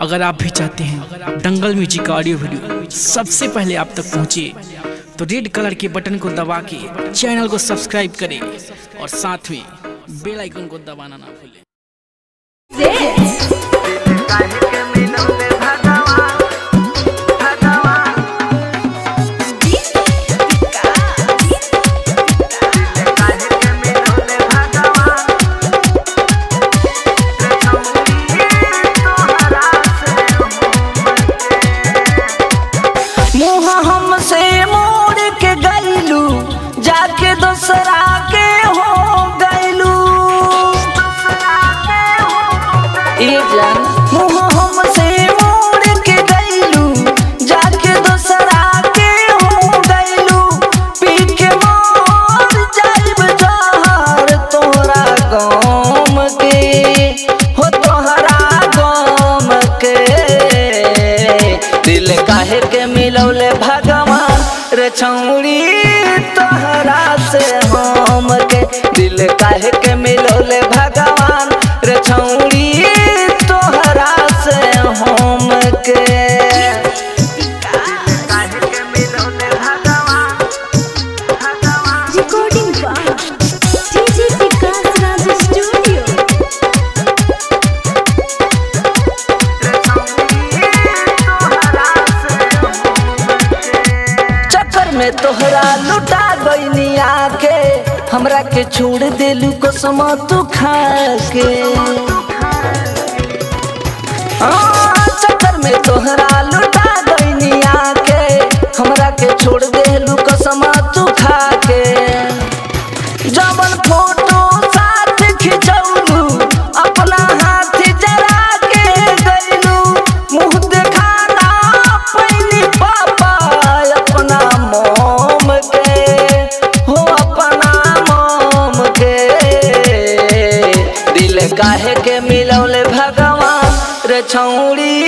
अगर आप भी चाहते हैं दंगल म्यूज़िक का ऑडियो वीडियो सबसे पहले आप तक पहुँचे तो रेड कलर के बटन को दबा के चैनल को सब्सक्राइब करें और साथ में बेल आइकन को दबाना ना भूलें। हमसे मोड़ के गईलू जाके दूसरा के हो गईलू ये जान हमसे मोड़ के गईलू जाके दूसरा के हो पी के मोर जाइब जहर तोहरा गाम के हो तोहरा गाम के। दिल काहे के मिलौले छौड़ी तोहरा से हम के दिल काहे के लुटा गईनी आके हमरा के छोड़ दिलू कसम तू खा के काहे के मिलौले भगवान रे छौड़ी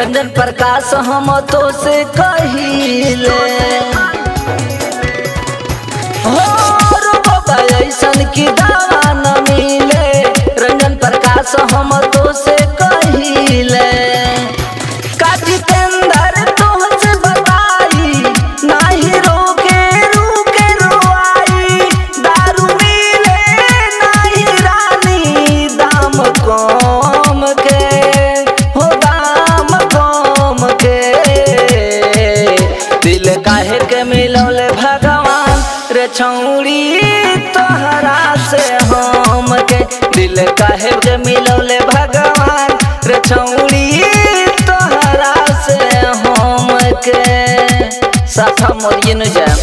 रंजन प्रकाश हम तो से कहिले छौड़ी तोहरा से हम के दिल काहे के मिलौले भगवान। रे छौड़ी तोहरा से हम के साथ मोरिए न जाए